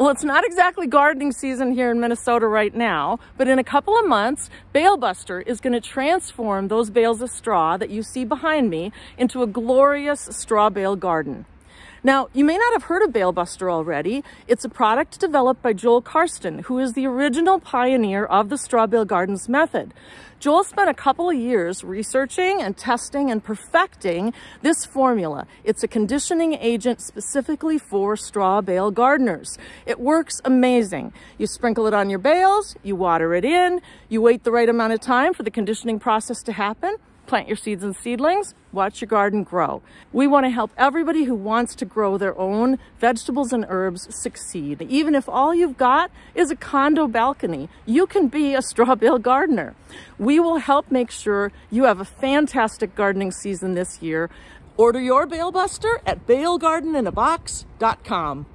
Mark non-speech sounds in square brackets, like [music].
Well, it's not exactly gardening season here in Minnesota right now, but in a couple of months, Bale Buster is going to transform those bales of straw that you see behind me into a glorious straw bale garden. Now, you may not have heard of Bale Buster already. It's a product developed by Joel Karsten, who is the original pioneer of the straw bale gardens method. Joel spent a couple of years researching and testing and perfecting this formula. It's a conditioning agent specifically for straw bale gardeners. It works amazing. You sprinkle it on your bales, you water it in, you wait the right amount of time for the conditioning process to happen, plant your seeds and seedlings, watch your garden grow. We want to help everybody who wants to grow their own vegetables and herbs succeed. Even if all you've got is a condo balcony, you can be a [laughs] straw bale gardener. We will help make sure you have a fantastic gardening season this year. Order your Bale Buster at balegardeninabox.com.